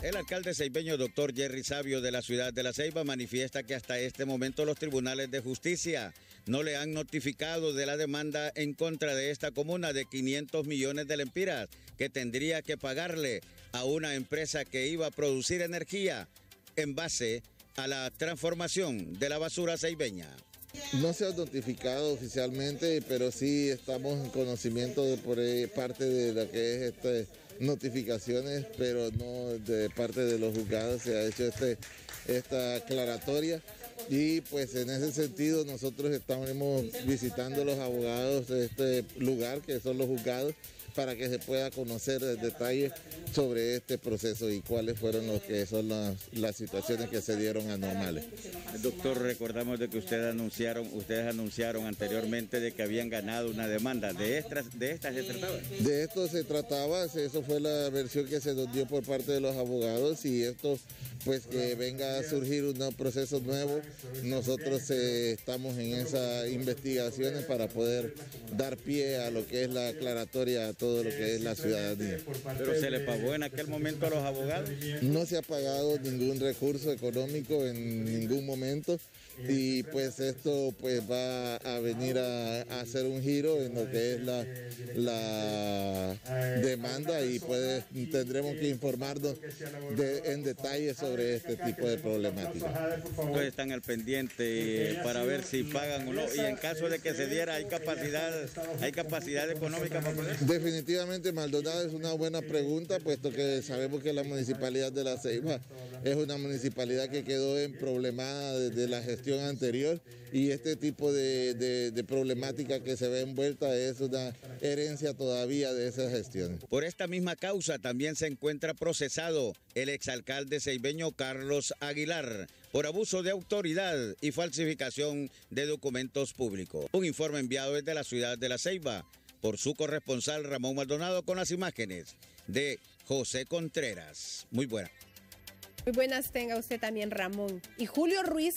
El alcalde ceibeño, doctor Jerry Sabio de la ciudad de La Ceiba, manifiesta que hasta este momento los tribunales de justicia no le han notificado de la demanda en contra de esta comuna de 500 millones de lempiras que tendría que pagarle a una empresa que iba a producir energía en base a la transformación de la basura ceibeña. No se ha notificado oficialmente, pero sí estamos en conocimiento de por parte de lo que es este notificaciones, pero no de parte de los juzgados se ha hecho este, esta aclaratoria y pues en ese sentido nosotros estamos visitando los abogados de este lugar, que son los juzgados, para que se pueda conocer el detalle sobre este proceso y cuáles fueron los que son las, situaciones que se dieron anormales. Doctor, recordamos de que ustedes anunciaron, ustedes anunciaron anteriormente de que habían ganado una demanda. ¿De estas, de estas se trataba? De esto se trataba, eso fue la versión que se nos dio por parte de los abogados y esto pues que venga a surgir un proceso nuevo. Nosotros eh, estamos en esas investigaciones para poder dar pie a lo que es la aclaratoria a todo lo que es la ciudadanía. ¿Pero se le pagó en aquel momento a los abogados? No se ha pagado ningún recurso económico en ningún momento y pues esto pues va a venir a, hacer un giro en lo que es la, la demanda y pues tendremos que informarnos en detalle sobre este tipo de problemática. Ustedes están al pendiente para ver si pagan o no y en caso de que se diera hay capacidad hay capacidad económica para poder. Definitivamente Maldonado es una buena pregunta puesto que sabemos que la municipalidad de La Ceiba es una municipalidad que quedó en problemada desde la gestión anterior y este tipo de, problemática que se ve envuelta es una herencia todavía de esas gestiones. Por esta misma causa también se encuentra procesado el exalcalde ceibeño Carlos Aguilar por abuso de autoridad y falsificación de documentos públicos. Un informe enviado desde la ciudad de La Ceiba por su corresponsal Ramón Maldonado con las imágenes de José Contreras. Muy buena. Muy buenas tenga usted también, Ramón. Y Julio Ruiz